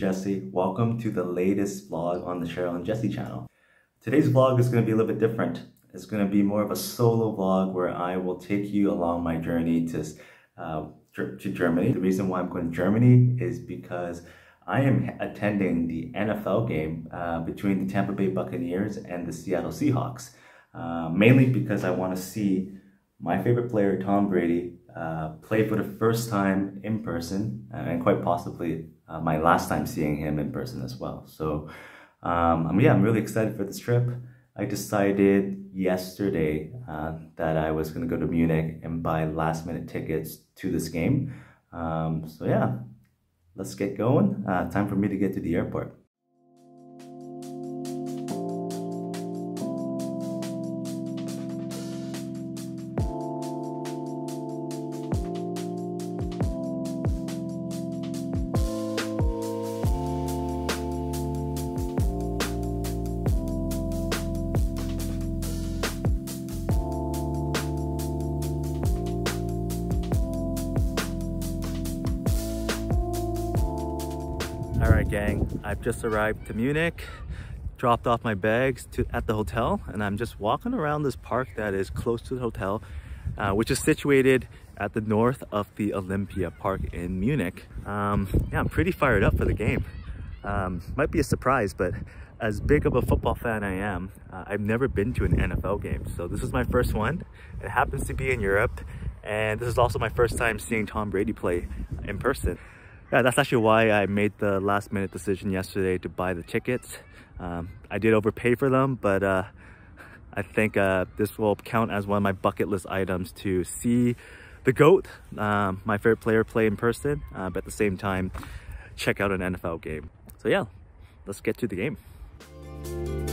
Jesse. Welcome to the latest vlog on the Cheryl and Jesse channel. Today's vlog is going to be a little bit different. It's going to be more of a solo vlog where I will take you along my journey to, uh, to Germany. The reason why I'm going to Germany is because I am attending the NFL game uh, between the Tampa Bay Buccaneers and the Seattle Seahawks. Uh, mainly because I want to see my favorite player, Tom Brady, uh, play for the first time in person uh, and quite possibly uh, my last time seeing him in person as well. So um, yeah, I'm really excited for this trip. I decided yesterday uh, that I was going to go to Munich and buy last minute tickets to this game. Um, so yeah, let's get going. Uh, time for me to get to the airport. I've just arrived to Munich, dropped off my bags to, at the hotel, and I'm just walking around this park that is close to the hotel, uh, which is situated at the north of the Olympia Park in Munich. Um, yeah, I'm pretty fired up for the game. Um, might be a surprise, but as big of a football fan I am, uh, I've never been to an NFL game. So this is my first one. It happens to be in Europe, and this is also my first time seeing Tom Brady play in person yeah, that's actually why I made the last minute decision yesterday to buy the tickets. Um, I did overpay for them, but uh, I think uh, this will count as one of my bucket list items to see the GOAT, um, my favorite player, play in person, uh, but at the same time, check out an NFL game. So yeah, let's get to the game.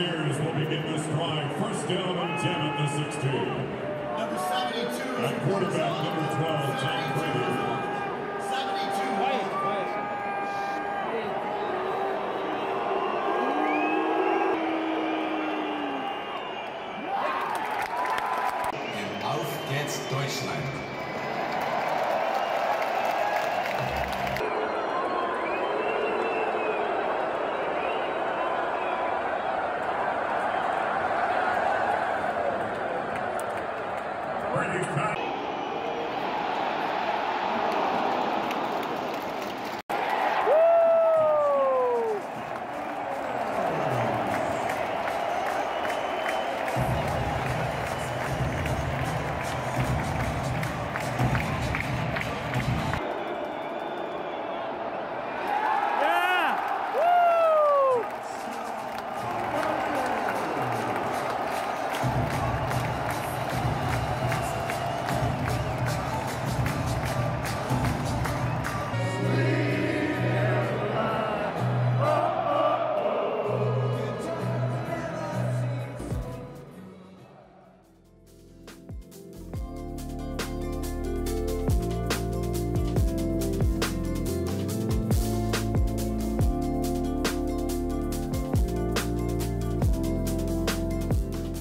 Buccaneers will begin this drive. First down and 10 at the 16. Number 72. At quarterback, number 12,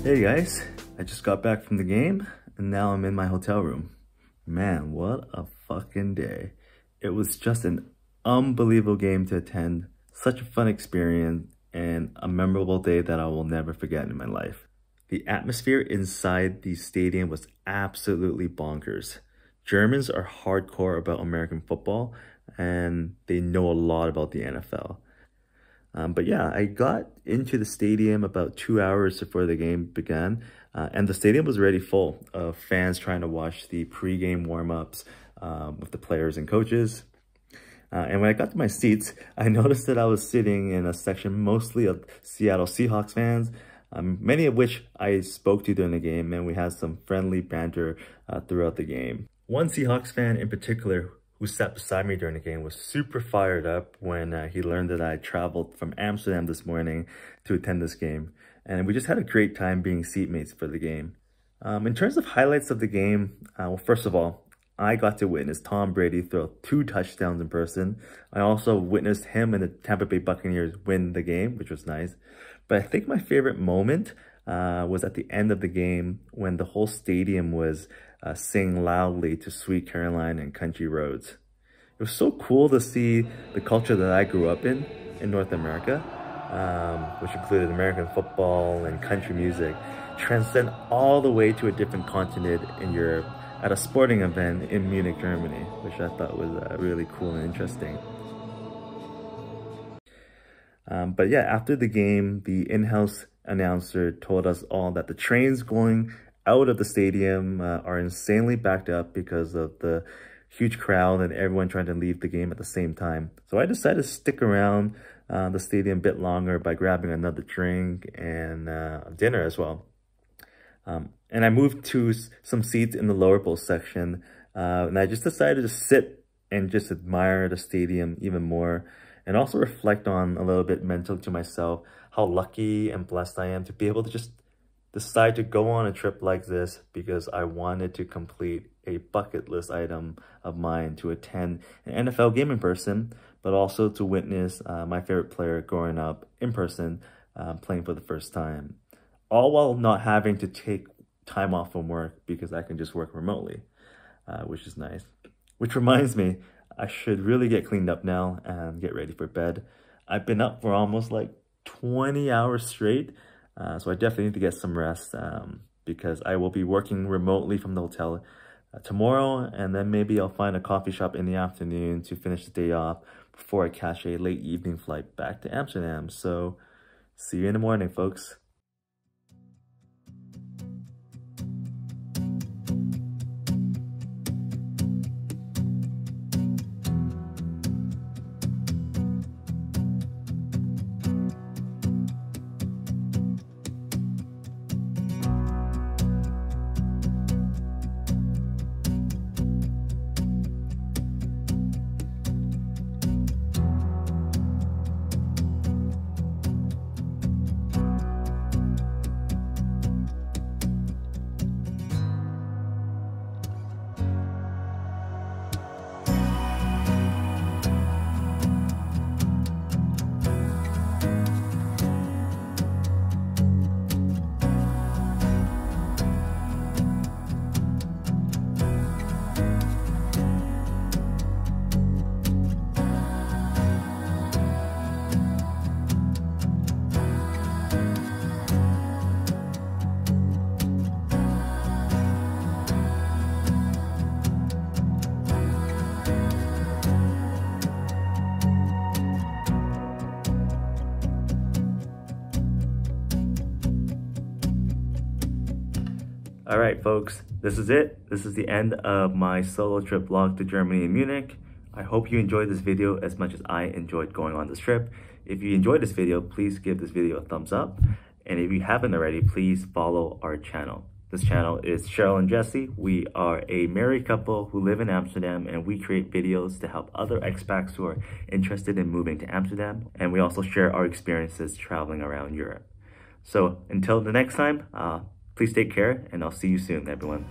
Hey guys, I just got back from the game and now I'm in my hotel room. Man, what a fucking day. It was just an unbelievable game to attend, such a fun experience, and a memorable day that I will never forget in my life. The atmosphere inside the stadium was absolutely bonkers. Germans are hardcore about American football and they know a lot about the NFL. Um, but yeah, I got into the stadium about two hours before the game began, uh, and the stadium was already full of fans trying to watch the pregame warm-ups um, with the players and coaches. Uh, and when I got to my seats, I noticed that I was sitting in a section mostly of Seattle Seahawks fans, um, many of which I spoke to during the game, and we had some friendly banter uh, throughout the game. One Seahawks fan in particular who sat beside me during the game was super fired up when uh, he learned that I traveled from Amsterdam this morning to attend this game. And we just had a great time being seatmates for the game. Um, in terms of highlights of the game, uh, well, first of all, I got to witness Tom Brady throw two touchdowns in person. I also witnessed him and the Tampa Bay Buccaneers win the game, which was nice. But I think my favorite moment uh, was at the end of the game when the whole stadium was uh, sing loudly to Sweet Caroline and Country Roads. It was so cool to see the culture that I grew up in, in North America, um, which included American football and country music, transcend all the way to a different continent in Europe at a sporting event in Munich, Germany, which I thought was uh, really cool and interesting. Um, but yeah, after the game, the in-house announcer told us all that the trains going out of the stadium uh, are insanely backed up because of the huge crowd and everyone trying to leave the game at the same time. So I decided to stick around uh, the stadium a bit longer by grabbing another drink and uh, dinner as well. Um, and I moved to some seats in the lower bowl section uh, and I just decided to sit and just admire the stadium even more and also reflect on a little bit mentally to myself how lucky and blessed I am to be able to just decide to go on a trip like this because I wanted to complete a bucket list item of mine to attend an NFL game in person, but also to witness uh, my favorite player growing up in person uh, playing for the first time. All while not having to take time off from work because I can just work remotely, uh, which is nice. Which reminds me, I should really get cleaned up now and get ready for bed. I've been up for almost like 20 hours straight uh, so I definitely need to get some rest um, because I will be working remotely from the hotel uh, tomorrow and then maybe I'll find a coffee shop in the afternoon to finish the day off before I catch a late evening flight back to Amsterdam. So see you in the morning, folks. All right, folks, this is it. This is the end of my solo trip vlog to Germany and Munich. I hope you enjoyed this video as much as I enjoyed going on this trip. If you enjoyed this video, please give this video a thumbs up And if you haven't already, please follow our channel. This channel is Cheryl and Jesse. We are a married couple who live in Amsterdam and we create videos to help other expats who are interested in moving to Amsterdam. And we also share our experiences traveling around Europe. So until the next time, uh, please take care and I'll see you soon, everyone.